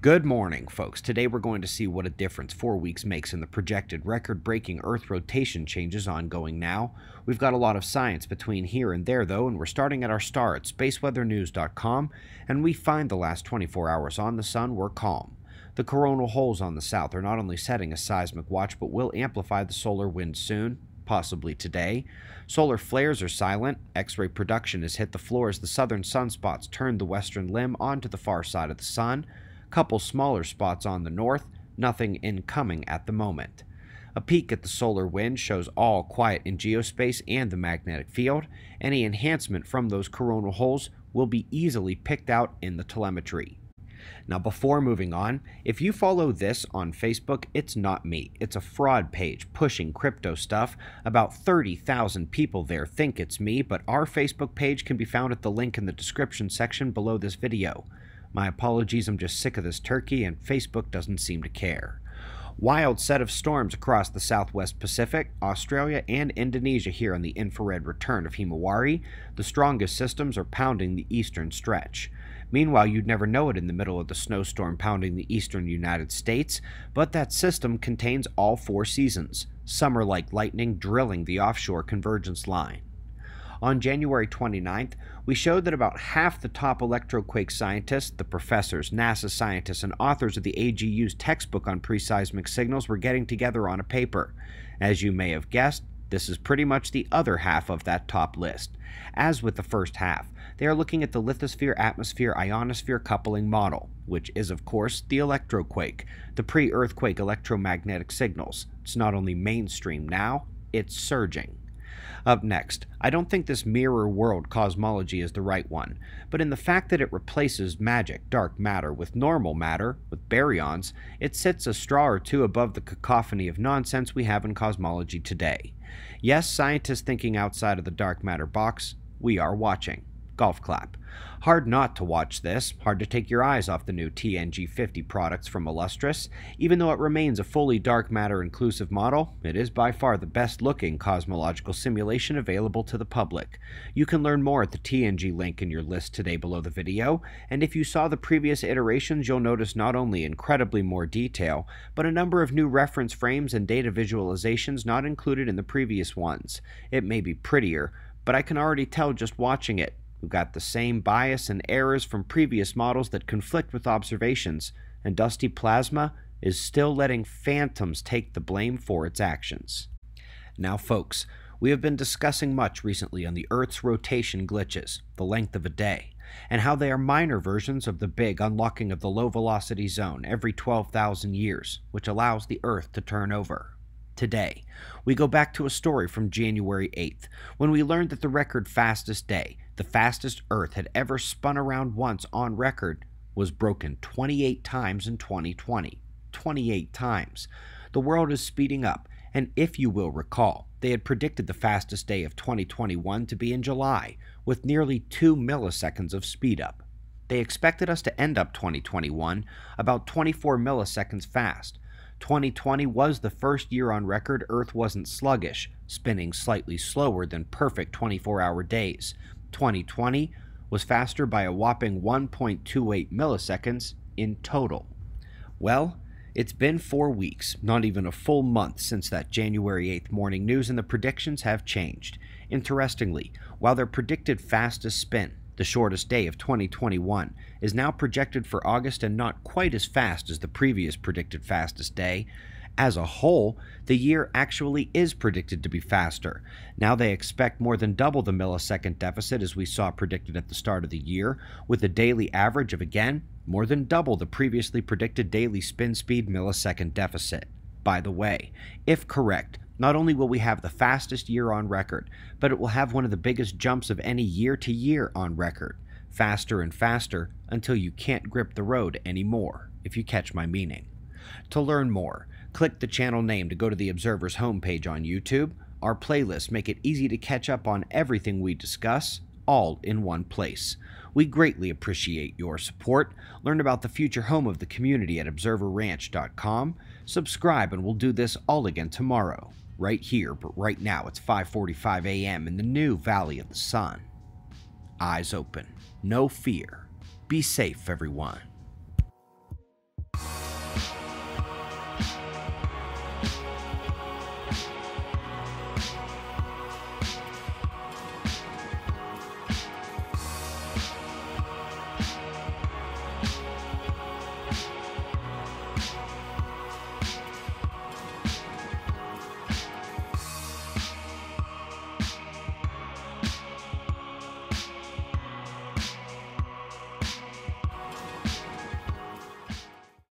Good morning, folks. Today we're going to see what a difference four weeks makes in the projected record breaking Earth rotation changes ongoing now. We've got a lot of science between here and there, though, and we're starting at our star at spaceweathernews.com, and we find the last 24 hours on the Sun were calm. The coronal holes on the south are not only setting a seismic watch, but will amplify the solar wind soon, possibly today. Solar flares are silent. X ray production has hit the floor as the southern sunspots turn the western limb onto the far side of the Sun couple smaller spots on the north, nothing incoming at the moment. A peek at the solar wind shows all quiet in geospace and the magnetic field. Any enhancement from those coronal holes will be easily picked out in the telemetry. Now, before moving on, if you follow this on Facebook, it's not me. It's a fraud page pushing crypto stuff. About 30,000 people there think it's me, but our Facebook page can be found at the link in the description section below this video. My apologies, I'm just sick of this turkey, and Facebook doesn't seem to care. Wild set of storms across the southwest Pacific, Australia, and Indonesia here on the infrared return of Himawari. The strongest systems are pounding the eastern stretch. Meanwhile, you'd never know it in the middle of the snowstorm pounding the eastern United States, but that system contains all four seasons summer like lightning drilling the offshore convergence line. On January 29th, we showed that about half the top electroquake scientists, the professors, NASA scientists, and authors of the AGU's textbook on pre-seismic signals were getting together on a paper. As you may have guessed, this is pretty much the other half of that top list. As with the first half, they are looking at the lithosphere atmosphere ionosphere coupling model, which is, of course, the electroquake, the pre earthquake electromagnetic signals. It's not only mainstream now, it's surging. Up next, I don't think this mirror world cosmology is the right one, but in the fact that it replaces magic, dark matter, with normal matter, with baryons, it sits a straw or two above the cacophony of nonsense we have in cosmology today. Yes, scientists thinking outside of the dark matter box, we are watching. Golf clap. Hard not to watch this, hard to take your eyes off the new TNG 50 products from Illustris. Even though it remains a fully dark matter inclusive model, it is by far the best looking cosmological simulation available to the public. You can learn more at the TNG link in your list today below the video, and if you saw the previous iterations, you'll notice not only incredibly more detail, but a number of new reference frames and data visualizations not included in the previous ones. It may be prettier, but I can already tell just watching it We've got the same bias and errors from previous models that conflict with observations, and Dusty Plasma is still letting phantoms take the blame for its actions. Now, folks, we have been discussing much recently on the Earth's rotation glitches, the length of a day, and how they are minor versions of the big unlocking of the low velocity zone every 12,000 years, which allows the Earth to turn over today. We go back to a story from January 8th, when we learned that the record fastest day, the fastest Earth had ever spun around once on record, was broken 28 times in 2020. 28 times. The world is speeding up, and if you will recall, they had predicted the fastest day of 2021 to be in July, with nearly 2 milliseconds of speed up. They expected us to end up 2021 about 24 milliseconds fast, 2020 was the first year on record Earth wasn't sluggish, spinning slightly slower than perfect 24 hour days. 2020 was faster by a whopping 1.28 milliseconds in total. Well, it's been four weeks, not even a full month since that January 8th morning news, and the predictions have changed. Interestingly, while their predicted fastest spin, the shortest day of 2021, is now projected for August and not quite as fast as the previous predicted fastest day. As a whole, the year actually is predicted to be faster. Now they expect more than double the millisecond deficit as we saw predicted at the start of the year, with a daily average of again more than double the previously predicted daily spin speed millisecond deficit. By the way, if correct, not only will we have the fastest year on record, but it will have one of the biggest jumps of any year to year on record. Faster and faster until you can't grip the road anymore, if you catch my meaning. To learn more, click the channel name to go to the Observer's homepage on YouTube. Our playlists make it easy to catch up on everything we discuss, all in one place. We greatly appreciate your support. Learn about the future home of the community at observerranch.com. Subscribe and we'll do this all again tomorrow right here, but right now it's 5:45 a.m. in the new Valley of the Sun. Eyes open, no fear. Be safe, everyone.